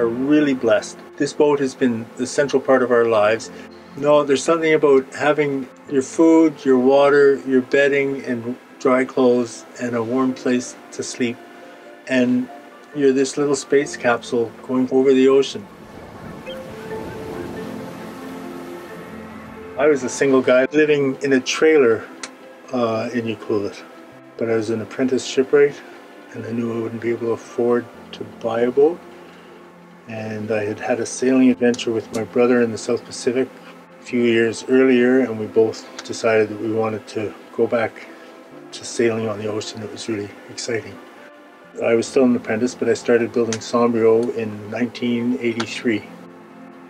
are really blessed. This boat has been the central part of our lives. No, there's something about having your food, your water, your bedding, and dry clothes, and a warm place to sleep. And you're this little space capsule going over the ocean. I was a single guy living in a trailer uh, in Ucluelet, but I was an apprentice shipwright and I knew I wouldn't be able to afford to buy a boat. And I had had a sailing adventure with my brother in the South Pacific a few years earlier, and we both decided that we wanted to go back to sailing on the ocean. It was really exciting. I was still an apprentice, but I started building Sombrio in 1983.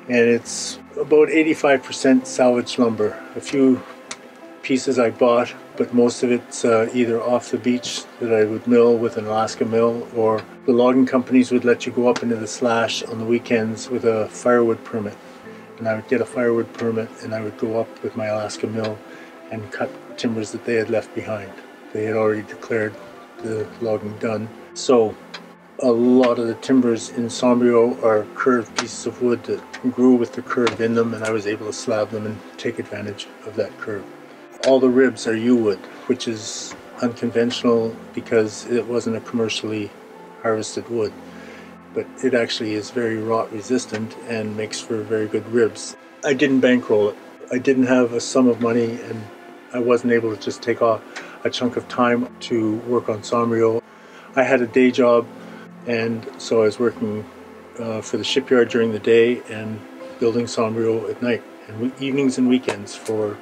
And it's about 85% salvage lumber. A few pieces I bought, but most of it's uh, either off the beach that I would mill with an Alaska mill, or the logging companies would let you go up into the slash on the weekends with a firewood permit. And I would get a firewood permit and I would go up with my Alaska mill and cut timbers that they had left behind. They had already declared the logging done. So a lot of the timbers in Sombrio are curved pieces of wood that grew with the curve in them and I was able to slab them and take advantage of that curve. All the ribs are yew wood, which is unconventional because it wasn't a commercially harvested wood. But it actually is very rot resistant and makes for very good ribs. I didn't bankroll it. I didn't have a sum of money and I wasn't able to just take off a chunk of time to work on Sombrio. I had a day job and so I was working uh, for the shipyard during the day and building Sombrio at night and evenings and weekends for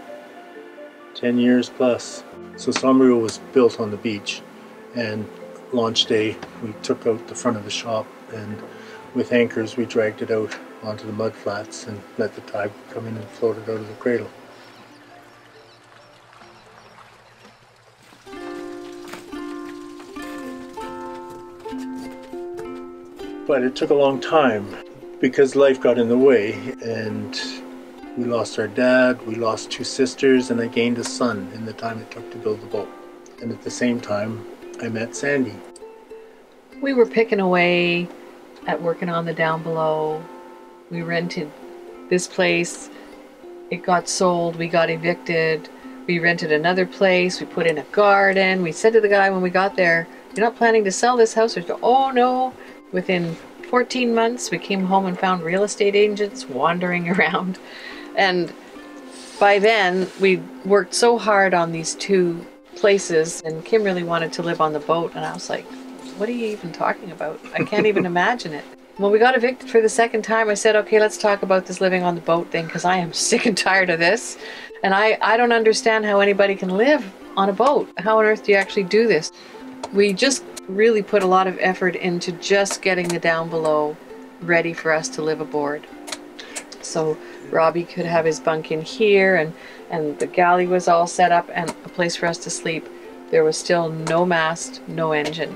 10 years plus. So Sombrio was built on the beach and launch day we took out the front of the shop and with anchors we dragged it out onto the mud flats and let the tide come in and float it out of the cradle. But it took a long time because life got in the way and we lost our dad, we lost two sisters, and I gained a son in the time it took to build the boat. And at the same time, I met Sandi. We were picking away at working on the down below. We rented this place. It got sold. We got evicted. We rented another place. We put in a garden. We said to the guy when we got there, You're not planning to sell this house? Or, oh no. Within 14 months, we came home and found real estate agents wandering around and by then, we worked so hard on these two places, and Kim really wanted to live on the boat, and I was like, what are you even talking about? I can't even imagine it. When we got evicted for the second time, I said, okay, let's talk about this living on the boat thing because I am sick and tired of this. And I, I don't understand how anybody can live on a boat. How on earth do you actually do this? We just really put a lot of effort into just getting the down below ready for us to live aboard. So Robbie could have his bunk in here and, and the galley was all set up and a place for us to sleep. There was still no mast, no engine.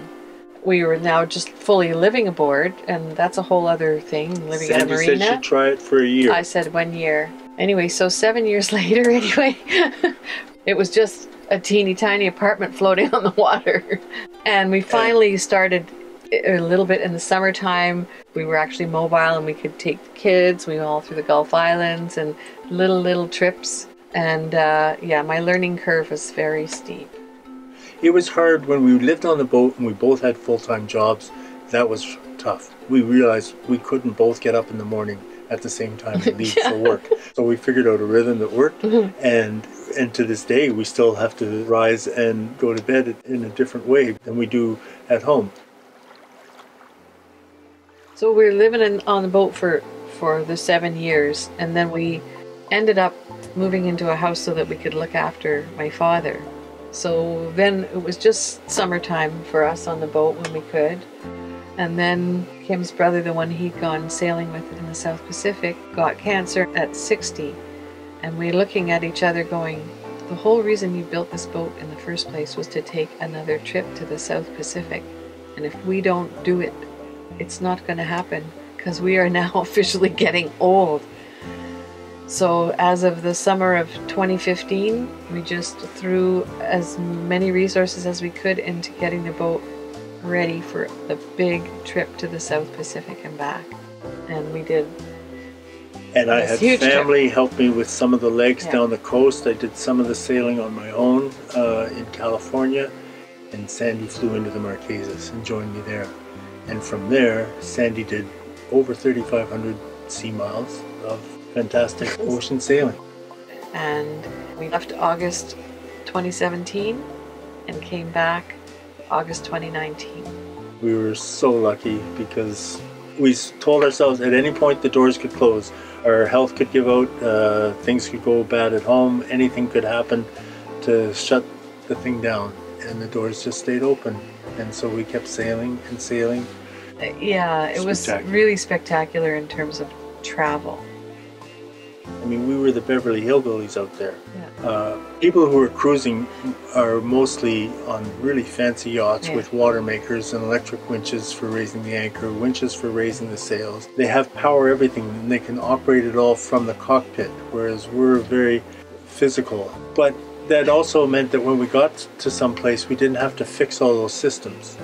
We were now just fully living aboard and that's a whole other thing, living Sandi at a marina. said she'd try it for a year. I said one year. Anyway, so seven years later, anyway, it was just a teeny tiny apartment floating on the water. And we finally started a little bit in the summertime. We were actually mobile and we could take the kids. We went all through the Gulf Islands and little, little trips. And uh, yeah, my learning curve was very steep. It was hard when we lived on the boat and we both had full time jobs. That was tough. We realized we couldn't both get up in the morning at the same time and leave yeah. for work. So we figured out a rhythm that worked. Mm-hmm. And and to this day, we still have to rise and go to bed in a different way than we do at home. So we were living in, on the boat for, for the seven years, and then we ended up moving into a house so that we could look after my father. So then it was just summertime for us on the boat when we could. And then Kim's brother, the one he'd gone sailing with in the South Pacific, got cancer at 60. And we are looking at each other going, the whole reason you built this boat in the first place was to take another trip to the South Pacific. And if we don't do it, it's not going to happen because we are now officially getting old. So, as of the summer of 2015, we just threw as many resources as we could into getting the boat ready for the big trip to the South Pacific and back. and we did. And I had huge trip. family help me with some of the legs Yeah. down the coast. I did some of the sailing on my own uh, in California, and Sandi flew into the Marquesas and joined me there. And from there, Sandi did over 3,500 sea miles of fantastic ocean sailing. and we left August 2017 and came back August 2019. We were so lucky because we told ourselves at any point the doors could close. Our health could give out, uh, things could go bad at home, anything could happen to shut the thing down. And the doors just stayed open. And so we kept sailing and sailing. Uh, Yeah, it was really spectacular in terms of travel. I mean, we were the Beverly Hillbillies out there. Yeah. Uh, people who are cruising are mostly on really fancy yachts Yeah. with water makers and electric winches for raising the anchor, winches for raising the sails. They have power everything and they can operate it all from the cockpit, whereas we're very physical. But that also meant that when we got to some place, we didn't have to fix all those systems.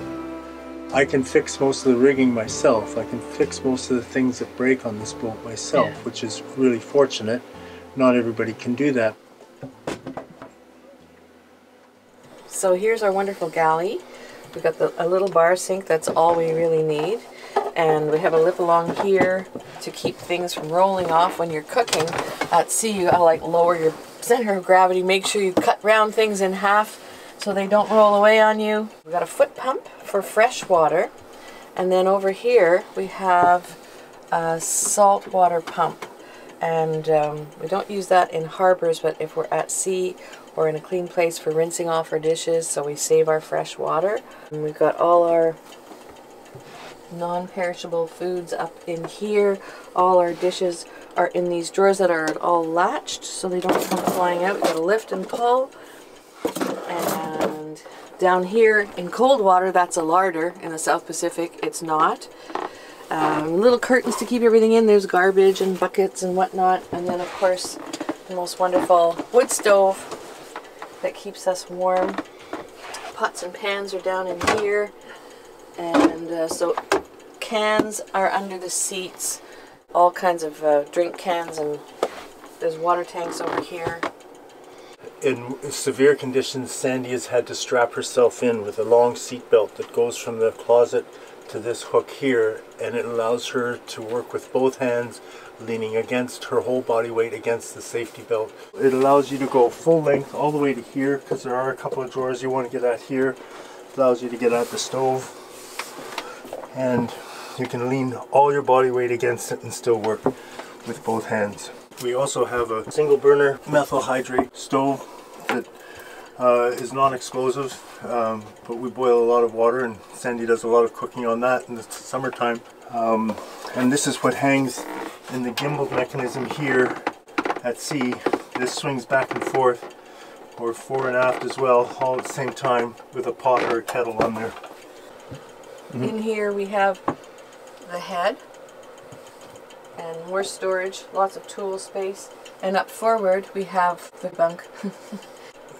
I can fix most of the rigging myself. I can fix most of the things that break on this boat myself, Yeah. which is really fortunate. Not everybody can do that. So here's our wonderful galley. We've got the, a little bar sink, that's all we really need. And we have a lip along here to keep things from rolling off when you're cooking. At sea, you gotta like lower your center of gravity, make sure you cut round things in half so they don't roll away on you. We've got a foot pump for fresh water. And then over here we have a salt water pump. And um, we don't use that in harbors, but if we're at sea or in a clean place for rinsing off our dishes, so we save our fresh water. And we've got all our non-perishable foods up in here. All our dishes are in these drawers that are all latched, so they don't come flying out. you've got to lift and pull. And down here in cold water, that's a larder. In the South Pacific, it's not. Um, little curtains to keep everything in. There's garbage and buckets and whatnot. And then, of course, the most wonderful wood stove that keeps us warm. Pots and pans are down in here. And uh, so cans are under the seats. All kinds of uh, drink cans and there's water tanks over here. In severe conditions, Sandi has had to strap herself in with a long seat belt that goes from the closet to this hook here, and it allows her to work with both hands, leaning against her whole body weight against the safety belt. It allows you to go full length all the way to here, because there are a couple of drawers you want to get at here. It allows you to get at the stove, and you can lean all your body weight against it and still work with both hands. We also have a single burner methyl hydrate stove that uh, is non-explosive, um, but we boil a lot of water and Sandi does a lot of cooking on that in the summertime. Um, and this is what hangs in the gimbal mechanism here at sea. This swings back and forth, or fore and aft as well, all at the same time with a pot or a kettle on there. In here we have the head and more storage, lots of tool space. And up forward we have the bunk.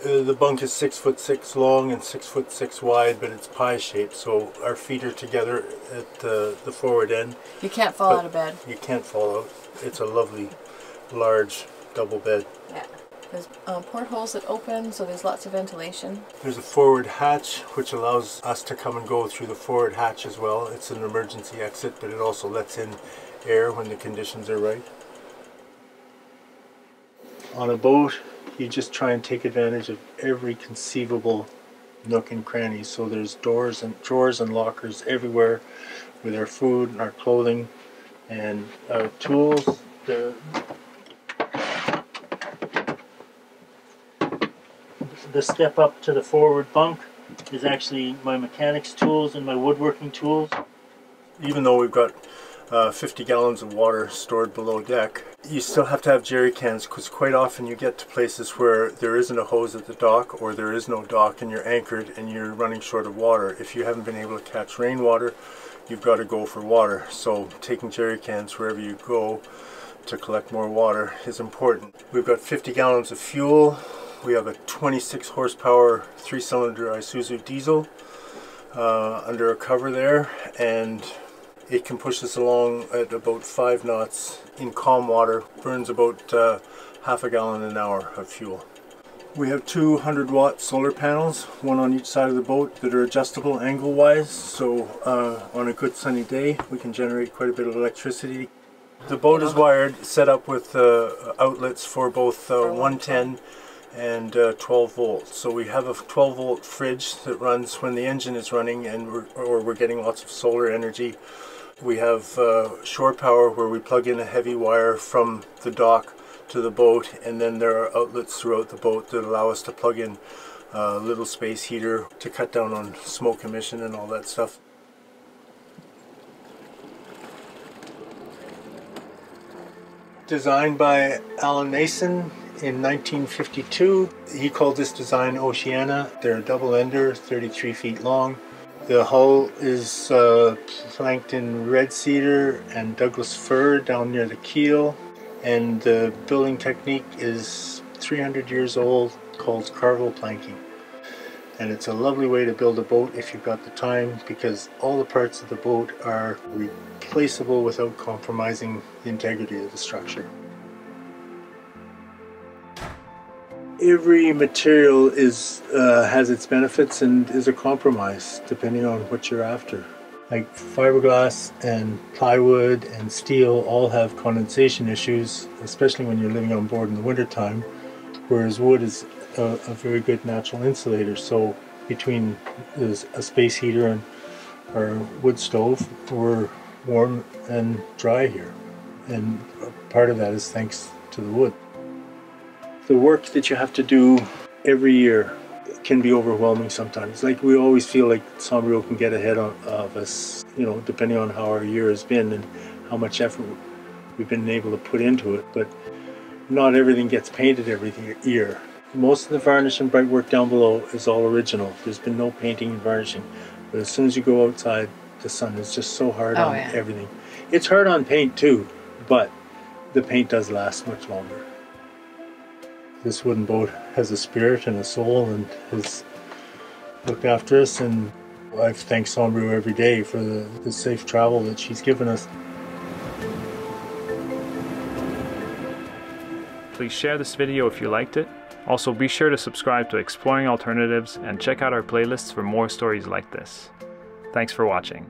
Uh, the bunk is six foot six long and six foot six wide, but it's pie shaped, so our feet are together at the, the forward end. You can't fall But- out of bed. You can't fall out. It's a lovely, large double bed. Yeah. There's um, portholes that open, so there's lots of ventilation. There's a forward hatch, which allows us to come and go through the forward hatch as well. It's an emergency exit, but it also lets in air when the conditions are right. On a boat, you just try and take advantage of every conceivable nook and cranny. So there's doors and drawers and lockers everywhere with our food and our clothing and our tools. The, the step up to the forward bunk is actually my mechanics tools and my woodworking tools. Even though we've got uh, 50 gallons of water stored below deck, you still have to have jerry cans because quite often you get to places where there isn't a hose at the dock or there is no dock and you're anchored and you're running short of water. If you haven't been able to catch rainwater, you've got to go for water. So taking jerry cans wherever you go to collect more water is important. We've got 50 gallons of fuel. We have a 26 horsepower three cylinder Isuzu diesel uh, under a cover there and It can push us along at about 5 knots in calm water, burns about uh, half a gallon an hour of fuel. We have two 100 watt solar panels, one on each side of the boat that are adjustable angle wise, so uh, on a good sunny day we can generate quite a bit of electricity. The boat is wired, set up with uh, outlets for both uh, 110 and uh, 12 volts. So we have a 12 volt fridge that runs when the engine is running and we're, or we're getting lots of solar energy. We have uh, shore power where we plug in a heavy wire from the dock to the boat and then there are outlets throughout the boat that allow us to plug in a little space heater to cut down on smoke emission and all that stuff. Designed by Alan Mason in 1952. He called this design Oceania. They're a double ender, 33 feet long. The hull is uh, flanked in red cedar and Douglas fir down near the keel. And the building technique is 300 years old called carvel planking. And it's a lovely way to build a boat if you've got the time because all the parts of the boat are replaceable without compromising the integrity of the structure. Every material is uh, has its benefits and is a compromise depending on what you're after. Like fiberglass and plywood and steel all have condensation issues, especially when you're living on board in the wintertime, whereas wood is a, a very good natural insulator. So between a space heater and our wood stove, we're warm and dry here. And part of that is thanks to the wood the work that you have to do every year can be overwhelming sometimes. Like we always feel like Sombrio can get ahead of, of us, you know, depending on how our year has been and how much effort we've been able to put into it. But not everything gets painted every year. Most of the varnish and bright work down below is all original. There's been no painting and varnishing. But as soon as you go outside, the sun is just so hard oh, on yeah. everything. It's hard on paint too, but the paint does last much longer this wooden boat has a spirit and a soul and has looked after us and I thank Sombrio every day for the, the safe travel that she's given us. Please share this video if you liked it. Also be sure to subscribe to Exploring Alternatives and check out our playlists for more stories like this. Thanks for watching.